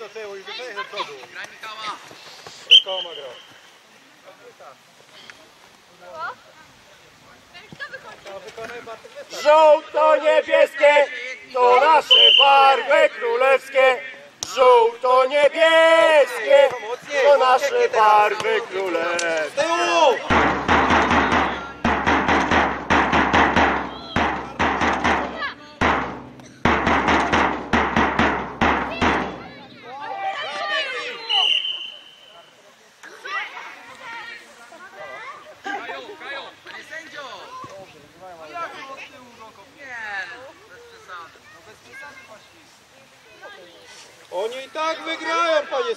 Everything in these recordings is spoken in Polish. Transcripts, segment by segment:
do tyłu i wycofaj do przodu. Rękoma ma grać. No, wykonaj Bartek występ. Żółto-niebieskie to nasze barwy królewskie. Żółto-niebieskie to nasze barwy królewskie.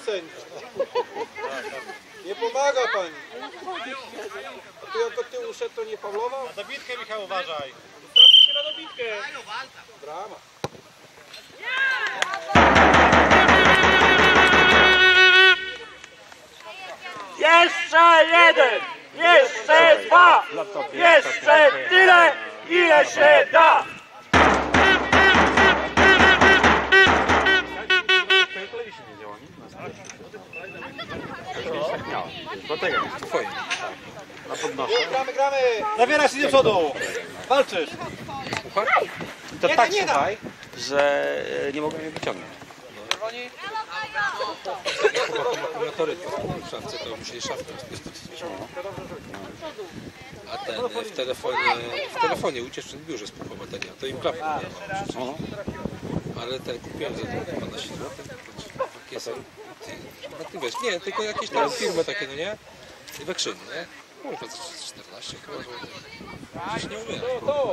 Sędzio. Nie pomaga pani. A ty jak do tyłu szedł, to nie faulował? Na dobitkę Michał uważaj. Ustawcie się na dobitkę. Brama. Jeszcze jeden, jeszcze dwa, jeszcze tyle, ile się da. Gramy, gramy! Zawierasz się do przodu! Walczysz! To Nie, tak nie słuchaj, że e, nie mogłem jej wyciągnąć. Akumulatory w szafce to musieli szafkę. A ten e, w telefonie, w telefonie ucieczł w biurze z połową bateria. To im klapkę nie dawało przecież. Ale ten kupiłem za to 12 zł. Takie są. Ty, wiesz, nie, tylko jakieś tam firmy takie, no nie? I we krzyni, nie? Kurwa, za 14 chyba złotych. Przecież nie umiem.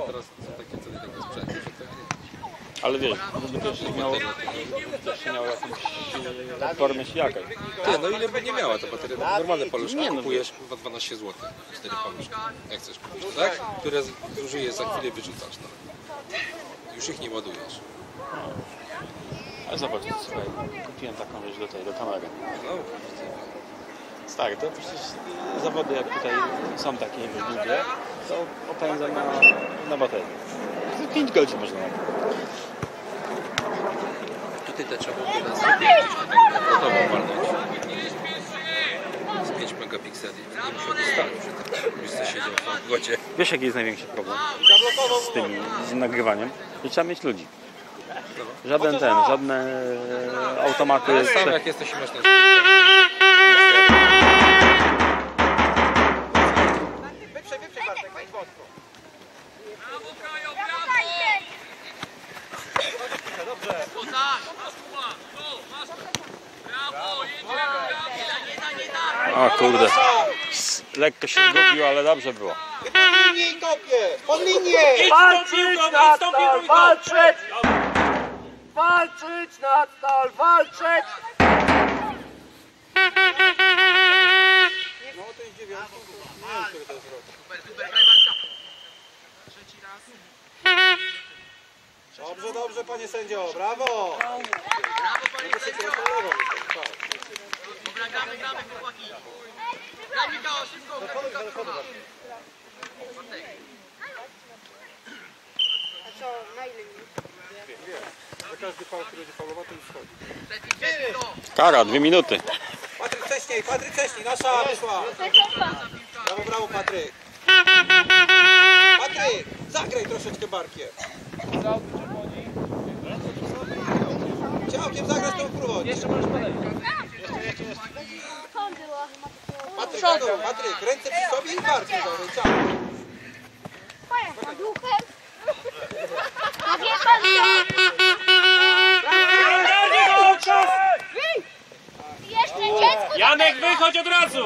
Teraz są takie ceny tego sprzętu, że to Ale wiesz, gdyby też nie miało, też nie miało jakąś formę siaka. Ty, no ile by nie miała ta bateria? No, normalne paluszki Nie, no, kupujesz chyba 12 zł. 4 paluszki. Jak chcesz kupić, to tak? Które zużyjesz za chwilę wyrzucasz. No. Już ich nie ładujesz. Ale zobacz, słuchaj, kupiłem taką rzecz do tej, do kamery. Stary, to przecież zawody jak tutaj są takie długie, to opędza na, na baterię. 5 godzin można nagrać. tutaj te trzeba byłoby na sobie gdzieś na tak gotową walnąć. Z 5 megapikseli. Nie musiał dostać, że tak byś siedział w wodzie. Wiesz jaki jest największy problem z tym, z nagrywaniem? Że trzeba mieć ludzi. Żaden ten, żadne e, automaty. Ale sam te- jak jesteś masz tak, da! O kurde, lekko się zgubił, ale dobrze było. Pod linię kopie! Pod linię! Walczyć walczyć! Walczyć na stal, walczyć! No to jest dziewiąty. Nie wiem, który to rok. Super, super, Bartka. Trzeci raz. Dobrze, dobrze, panie sędzio, brawo! Brawo, panie sędzio! na. Dobra, gramy, gramy, chłopaki. Graj Michał, szybko, graj Michał. Bartek. Za każdy fał, który będzie faulował, to już schodzi. Kara, dwie minuty. Patryk wcześniej, Patryk wcześniej, nasza wyszła. Brawo, brawo Patryk. Patryk, zagraj troszeczkę barkiem. Ciałkiem zagrać tą próbą. Jeszcze możesz Patryk, do dołu, Patryk, ręce przy sobie i barkiem zagraj, ciałem. A wie pan co? Jeszcze dziecko Janek, wychodź od razu!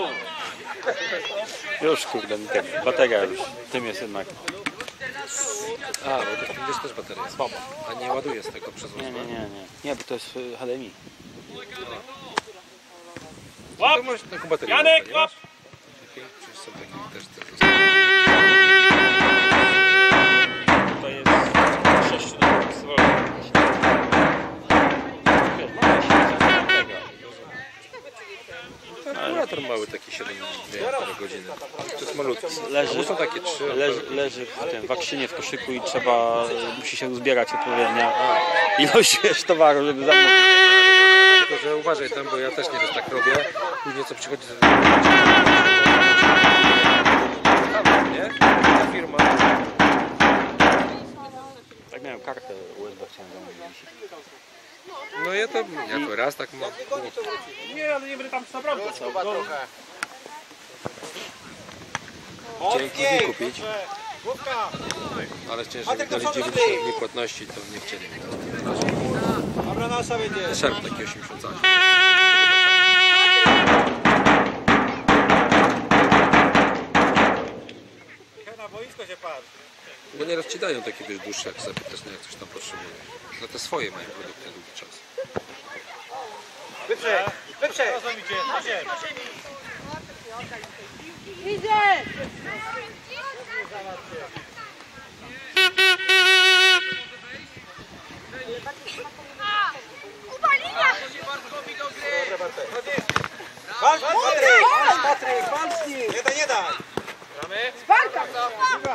Już kurde, mi tak, bateria już, tym jest jednak. A, bo to wiesz też bateria. Słabo. A nie ładuje z tego przez Nie, nie, nie, nie. Nie, bo to jest y, HDMI. Baterię. Janek, łap! Przecież są takie Akumulator mały taki 7 parę godziny. To jest malutki. Leży, są takie trzy. leży, leży w tym wakszynie w koszyku i trzeba, musi się uzbierać odpowiednia ilość wiesz, towaru, żeby zamówić. tylko że uważaj tam, bo ja też nieraz tak robię. Później co przychodzi to... Nie? Ta firma... Tak miałem kartę USB chciałem zamówić. No ja to jako raz tak mam. Nie, ale nie będę tam. No, Chciałem później kupić, ale ciężej A mi dali co 90 lepiej? dni płatności, to nie chcieli. Dobra, nasza będzie. Szerp taki 80 cali. na boisko się patrz. Bo nieraz ci dają takie wiesz, dłuższe, jak sobie też jak coś tam potrzebuje. Za te swoje mają produkty długi czas. Wyprzej, wyprzej! Chodźcie. Uwalina! Walcz, Patryk! Walcz z nim! Nie daj, nie daj! Już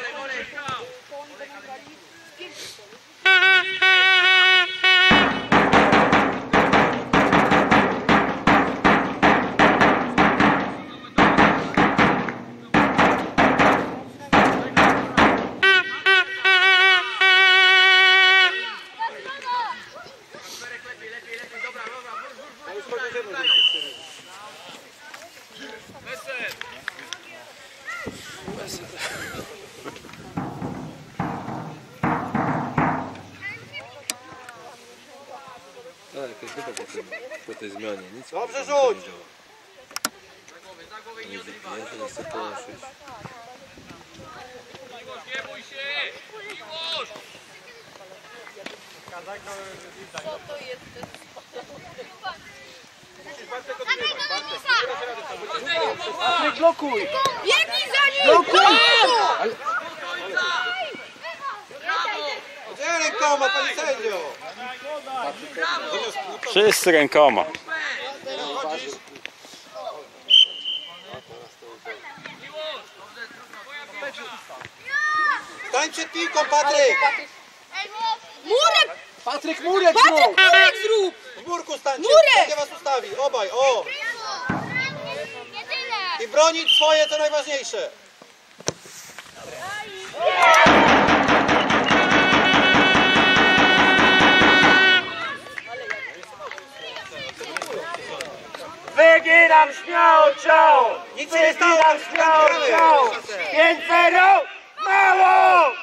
No jakaś dupa po, tym, po tej zmianie. Nic Dobrze nie rzuć! Nie, nie, nie chcę połączyć. Biegnij za nim! Gdzie rękoma, pani sędzio? Wszyscy rękoma. Stań przed piłką, Patryk! Murek! Patryk, murek Patryk, murek zrób! W murku stańcie! Murek! Was ustawi? Obaj, o! I bronić swoje, to najważniejsze! Wyginam śmiało ciało! Nic się nie stało, Wyginam śmiało ciało! 5-0! Mało!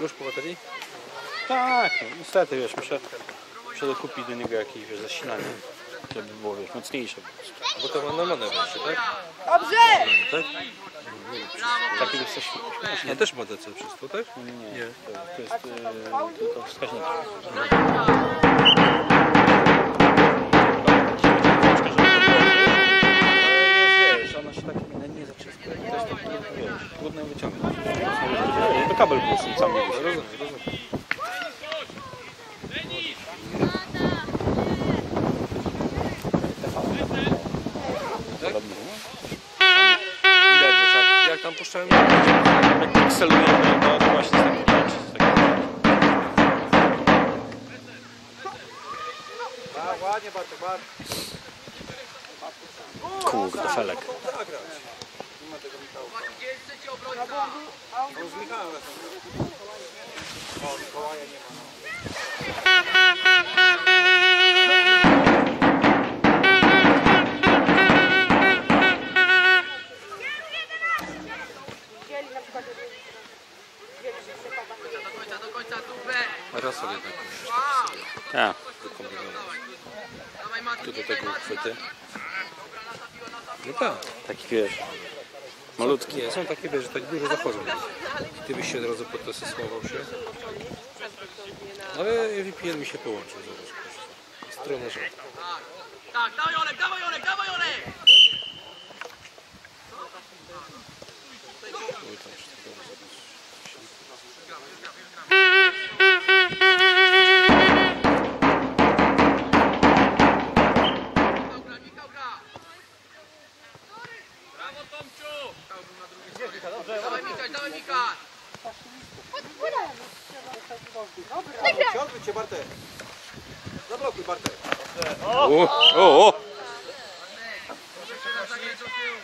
Już po baterii? Tak, no, niestety wiesz, muszę, muszę dokupić do niego jakieś wiesz, zasilanie, żeby było wiesz, mocniejsze. Bo to ma na manewr jeszcze, tak? Dobrze! Tak? Takie wiesz, coś Ja też ma DC przez to, tak? nie, nie, to, to jest e, tylko wskaźnik. Wiesz, ona się tak nie, nie zatrzyska. To jest taki, wiesz, trudno wyciągnąć. To kabel po prostu sam nie. Rozumiem, rozumiem. No. Widać, wiesz, jak, jak tam puszczałem. Jak pikselujemy, to, to właśnie jest taki mecz. Taki... Tak, ładnie, Bartek, bardzo. Kurde, felek. Ma tego Michała. On z Michałem. O, Mikołaja nie ma. Są takie wiesz, że tak dużo zachodzą. Ty byś się od razu podtestował się. Ale VPN mi się połączył, zobacz. Stronę że. Tak, dawaj Olek, dawaj Olek, dawaj Olek! Oj, tam już Mikaś! Ciągnij cię Bartek. Zablokuj Bartek. O, o, o. Tyłu.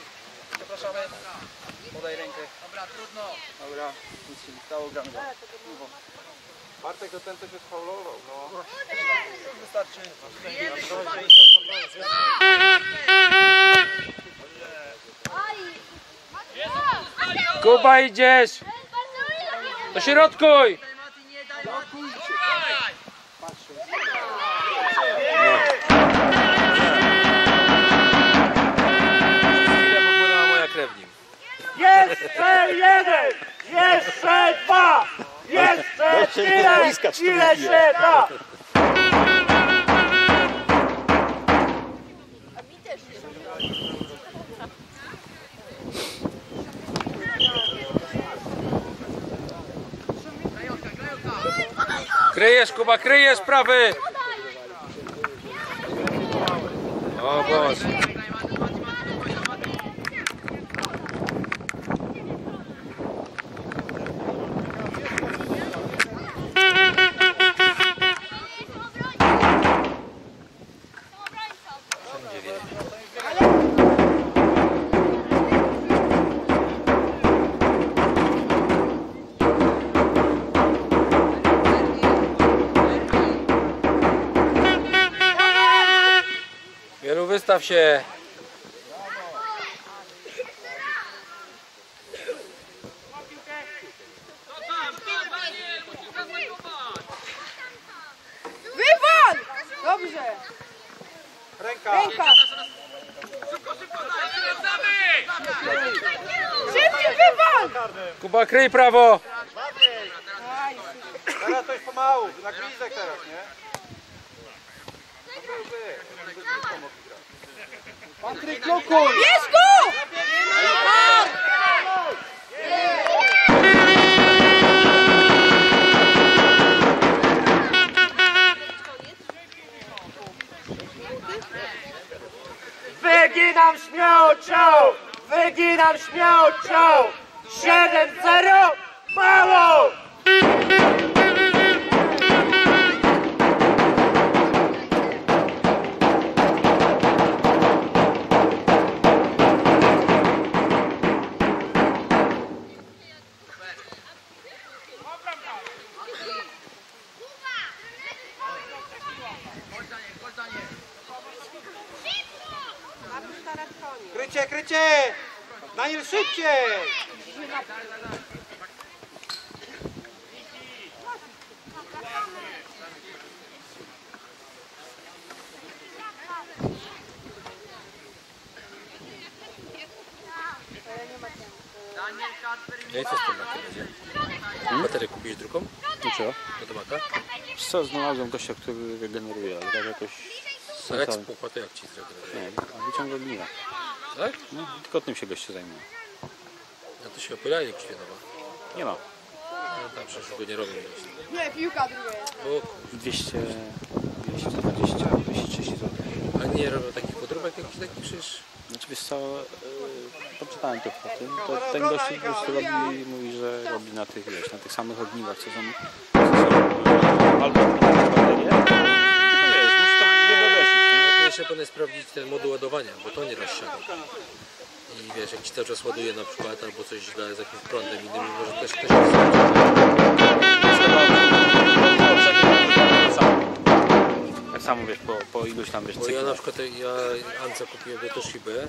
Podaj rękę. Dobra, trudno. Dobra, nic się nie stało, gramy dalej. Bartek to ten coś jest faulował, no. Wystarczy. Chłopaki! Kuba idziesz! Do środkuj! Jeszcze jeden! Jeszcze dwa! Jeszcze tyle, ile się da! Kryjesz, Kuba, kryjesz prawy! O Boże. Wystaw się. Wywal! Dobrze. Ręka. Ręka. Szybko, szybko! Szybciej wywal! Kuba, kryj prawo. Teraz to już pomału, na gwizdek teraz, nie? Patryk, blokuj! Bierz go! Wyginam śmiało ciało! Wyginam śmiało ciało! 7-0! Mało! Krycie, krycie! Daniel, szybciej! I Ja i co z tym makiem będzie? Baterię kupić drugą? Dlaczego? Do domaka? Wiesz co, znalazłem gościa, który regeneruje, ale tak jakoś... Spłucha, to jak ci zregeneruje? Nie, wyciąga glinę. Tak? No, tylko tym się gościu zajmuje. No to się opylajnik światowa. Nie ma. No tam przecież go nie robią. Nie, piłka druga jest. O, 200... 220, 230 zł. a nie robią takich podróbek jakichś takich przecież... Znaczy wiesz co, yy, poczytałem to po tym, to ten gościu po prostu robi, mówi, że robi na tych, wiesz, na tych samych ogniwach, co są, co są albo baterie, to jeszcze powinien sprawdzić ten moduł ładowania, bo to nie rozsiada. I wiesz, jak ci cały czas ładuje na przykład, albo coś źle z jakimś prądem innym, może też ktoś Tak samo wiesz, po, po iluś tam wiesz Bo ja na przykład ja Ance kupiłem do Toshibę,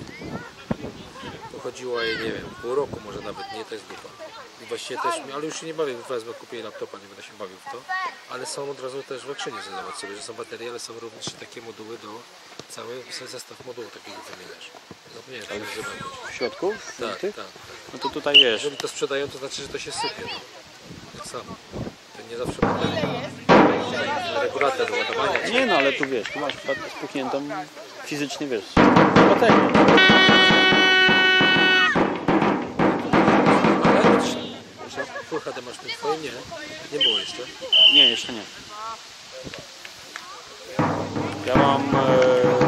po chodziło jej, nie wiem, pół roku może nawet, nie, to jest dupa. I właściwie też, ale już się nie bawię, wezmę, kupię laptopa, nie będę się bawił w to. Ale są od razu też w akrzynie, zobacz sobie, że są baterie, ale są również takie moduły do, cały zestaw modułów takiego wymieniasz. Zapomniałem, tak jak zobaczyć. W środku? Tak, Tych? tak. No to tutaj wiesz, Jeżeli to sprzedają, to znaczy, że to się sypie. No. Tak samo. To nie zawsze bateria. Regulator do ładowania. Nie no, ale tu wiesz, tu masz spuchniętą fizycznie, wiesz, baterię. Masz na twoim? Nie. Nie było jeszcze. Nie, jeszcze nie. Ja mam e,